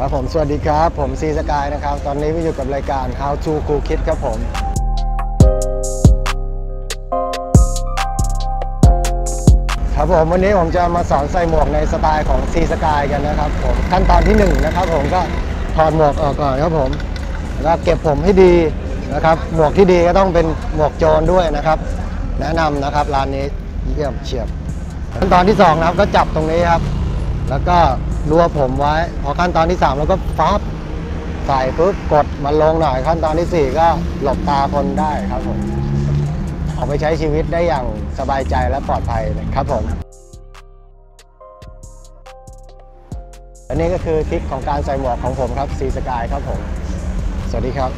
ครับผมสวัสดีครับ ผมซีสกายนะครับ ตอนนี้มาอยู่กับรายการ How to Cool Kid ครับผม ครับผมวันนี้ผมจะมาสอนใส่หมวกในสไตล์ของซีสกายกันนะครับผมขั้นตอนที่หนึ่งนะครับผมก็ถอดหมวกออกก่อนครับผมแล้วเก็บผมให้ดีนะครับหมวกที่ดีก็ต้องเป็นหมวกโจรด้วยนะครับ แนะนำนะครับร้านนี้เยี่ยมเฉียบขั้นตอนที่สองนะครับก็จับตรงนี้ครับ แล้วก็ รัวผมไว้ พอขั้นตอนที่3แล้วก็ฟับใส่ปุ๊บกดมันลงหน่อยขั้นตอนทีสี่ 4 ก็หลบตาคนได้ครับผมออกไปใช้ชีวิตได้อย่างสบายใจและปลอดภัยเลยครับผมอันนี้ก็คือทริคของการใส่หมวกของผมครับซีสกายครับผม สวัสดีครับ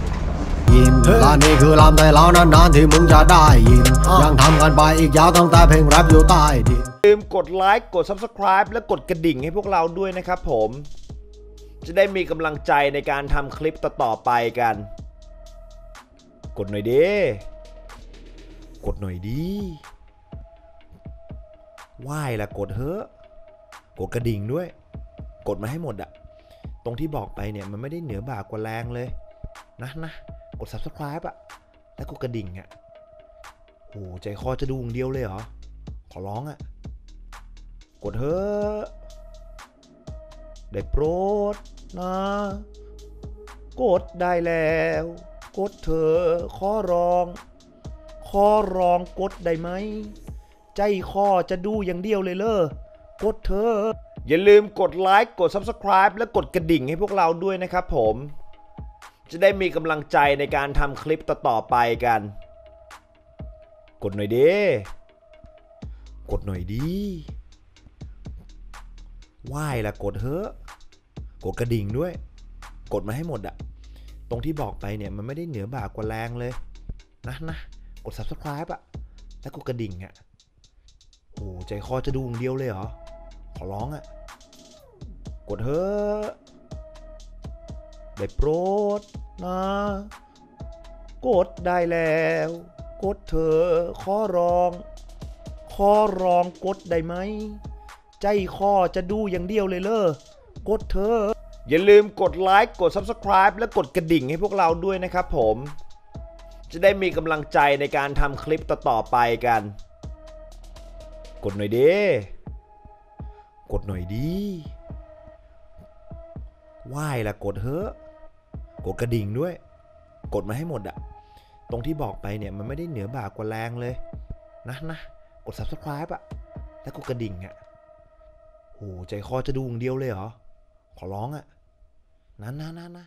ยิ้มและนี่คือลำไทยเรานานๆที่มึงจะได้ยินยังทำกันไปอีกยาวตั้งแต่เพลงแรปอยู่ใต้ดิน ลืมกดไลค์กด Subscribe และกดกระดิ่งให้พวกเราด้วยนะครับผม จะได้มีกำลังใจในการทำคลิปต่อๆไปกัน กดหน่อยดิกดหน่อยดีไหว้ละกดเฮ้อกดกระดิ่งด้วย กดมาให้หมดอะตรงที่บอกไปเนี่ยมันไม่ได้เหนือบ่ากว่าแรงเลย นะนะกด Subscribe อะแล้วกดกระดิ่งอะโอ้ใจคอจะดูอย่างเดียวเลยเหรอ ขอร้องอะ กดเถอะได้โปรดนะ กดได้แล้ว กดเถอะขอร้อง ขอร้องกดได้ไหม ใจคอจะดูอย่างเดียวเลยเลอกดเถอะอย่าลืมกดไลค์กด Subscribe และกดกระดิ่งให้พวกเราด้วยนะครับผม จะได้มีกำลังใจในการทำคลิปต่อๆไปกัน กดหน่อยดิกดหน่อยดี ไหว้ละกดเฮ้อกดกระดิ่งด้วย กดมาให้หมดอะตรงที่บอกไปเนี่ยมันไม่ได้เหนือบ่ากว่าแรงเลย นะนะกด subscribe อะแล้วกดกระดิ่งอะโอ้ใจคอจะดูอย่างเดียวเลยเหรอ ขอร้องอะกดเฮ้อได้โปรดนะกดได้แล้ว กดเธอขอร้อง ขอร้องกดได้ไหม ใจคอจะดูอย่างเดียวเลยเลอกดเธอ อย่าลืมกดไลค์กด Subscribe และกดกระดิ่งให้พวกเราด้วยนะครับผม จะได้มีกำลังใจในการทำคลิปต่อๆไปกัน กดหน่อยดิกดหน่อยดีไหว้ละกดเฮ้อะกดกระดิ่งด้วย กดมาให้หมดอะตรงที่บอกไปเนี่ยมันไม่ได้เหนือบ่ากว่าแรงเลย นะนะกด subscribe อะแล้วกดกระดิ่งอะ โอ้ใจคอจะดูอย่างเดียวเลยเหรอ ขอร้องอะนะนะนะนะ